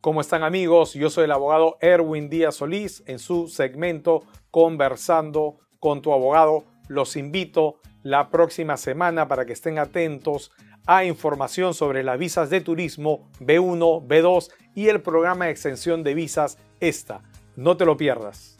¿Cómo están amigos? Yo soy el abogado Erwin Díaz Solís en su segmento Conversando con tu abogado. Los invito la próxima semana para que estén atentos a información sobre las visas de turismo B1, B2 y el programa de extensión de visas ESTA. No te lo pierdas.